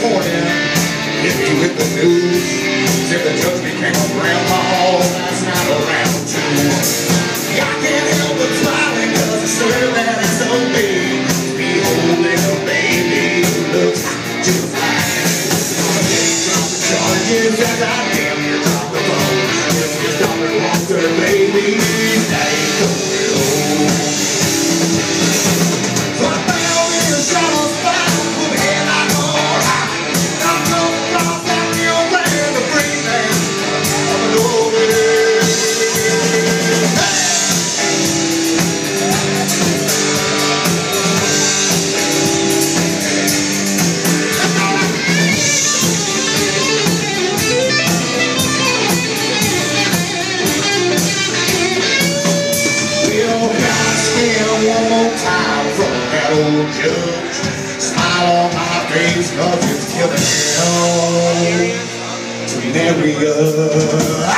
morning. If you hit the news Said the judge became a grandma all last night around two I can't help but smiling Cause it's swear that it's so big. Beholding a baby who looks just like Gonna take some charges as I old jokes Smile on my face, love is killing me Oh, Scenario.